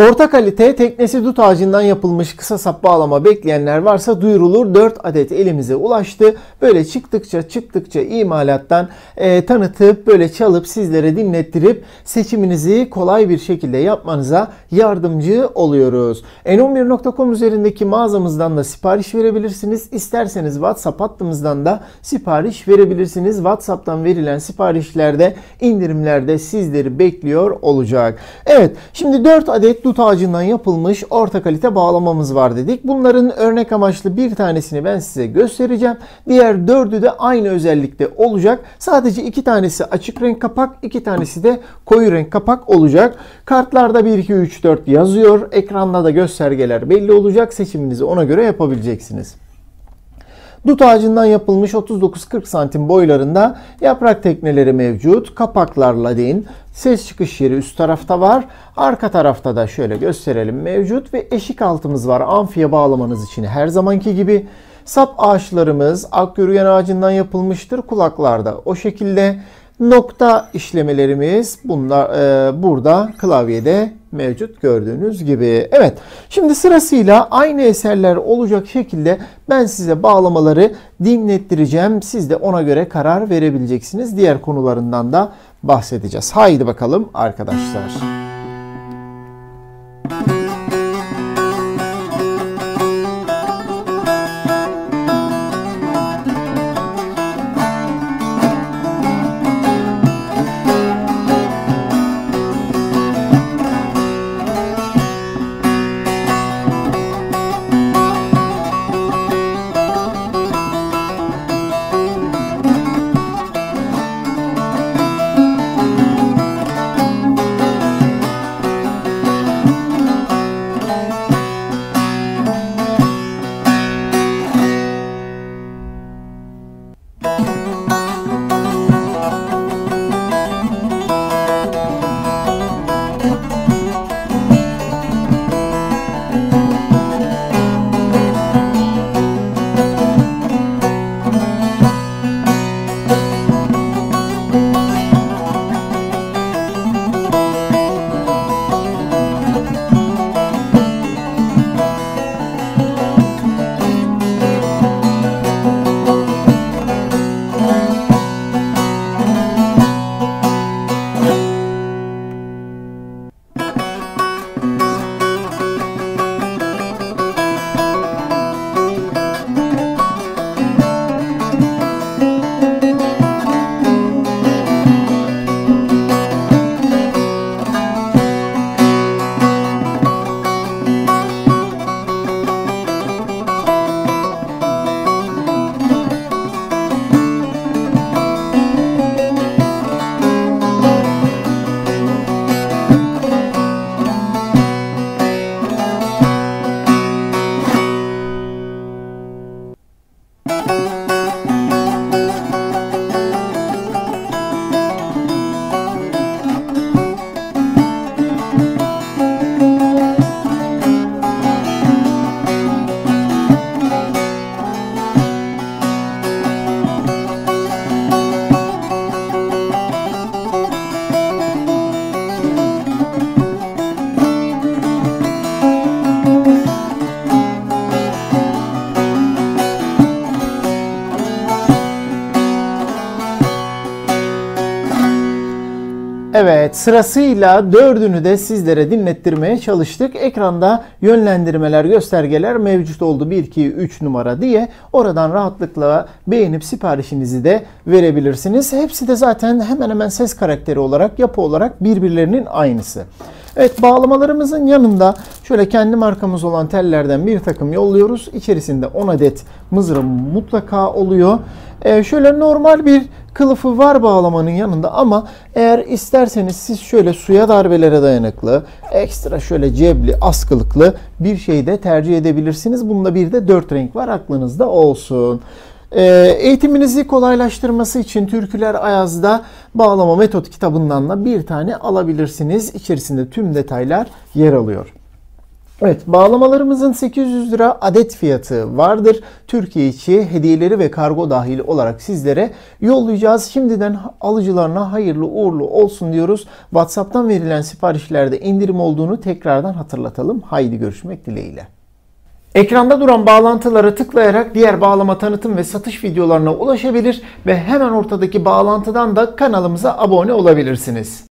Orta kalite teknesi dut ağacından yapılmış kısa sap bağlama bekleyenler varsa duyurulur. 4 adet elimize ulaştı. Böyle çıktıkça çıktıkça imalattan e, tanıtıp böyle çalıp sizlere dinlettirip seçiminizi kolay bir şekilde yapmanıza yardımcı oluyoruz. n11.com üzerindeki mağazamızdan da sipariş verebilirsiniz. İsterseniz WhatsApp hattımızdan da sipariş verebilirsiniz. WhatsApp'tan verilen siparişlerde indirimlerde sizleri bekliyor olacak. Evet şimdi 4 adet dut ağacından yapılmış orta kalite bağlamamız var dedik. Bunların örnek amaçlı bir tanesini ben size göstereceğim. Diğer dördü de aynı özellikte olacak. Sadece iki tanesi açık renk kapak, iki tanesi de koyu renk kapak olacak. Kartlarda 1, 2, 3, 4 yazıyor. Ekranda da göstergeler belli olacak. Seçiminizi ona göre yapabileceksiniz. Dut ağacından yapılmış 39-40 santim boylarında yaprak tekneleri mevcut. Kapaklar ladin. Ses çıkış yeri üst tarafta var. Arka tarafta da şöyle gösterelim mevcut. Ve eşik altımız var. Amfiye bağlamanız için her zamanki gibi. Sap ağaçlarımız ak yürüyen ağacından yapılmıştır. Kulaklarda o şekilde. Nokta işlemelerimiz bunlar e, burada klavyede mevcut gördüğünüz gibi. Evet şimdi sırasıyla aynı eserler olacak şekilde ben size bağlamaları dinlettireceğim. Siz de ona göre karar verebileceksiniz. Diğer konularından da bahsedeceğiz. Haydi bakalım arkadaşlar. Evet sırasıyla dördünü de sizlere dinlettirmeye çalıştık. Ekranda yönlendirmeler, göstergeler mevcut oldu. 1, 2, 3 numara diye. Oradan rahatlıkla beğenip siparişinizi de verebilirsiniz. Hepsi de zaten hemen hemen ses karakteri olarak, yapı olarak birbirlerinin aynısı. Evet bağlamalarımızın yanında şöyle kendi markamız olan tellerden bir takım yolluyoruz. İçerisinde 10 adet mızrım mutlaka oluyor. Ee, şöyle normal bir kılıfı var bağlamanın yanında ama eğer isterseniz siz şöyle suya darbelere dayanıklı, ekstra şöyle cebli, askılıklı bir şey de tercih edebilirsiniz. Bunda bir de 4 renk var aklınızda olsun. Ee, eğitiminizi kolaylaştırması için Türküler Ayaz'da bağlama metot kitabından da bir tane alabilirsiniz. İçerisinde tüm detaylar yer alıyor. Evet, bağlamalarımızın 800 lira adet fiyatı vardır. Türkiye içi hediyeleri ve kargo dahil olarak sizlere yollayacağız. Şimdiden alıcılarına hayırlı uğurlu olsun diyoruz. WhatsApp'tan verilen siparişlerde indirim olduğunu tekrardan hatırlatalım. Haydi görüşmek dileğiyle. Ekranda duran bağlantılara tıklayarak diğer bağlama tanıtım ve satış videolarına ulaşabilir ve hemen ortadaki bağlantıdan da kanalımıza abone olabilirsiniz.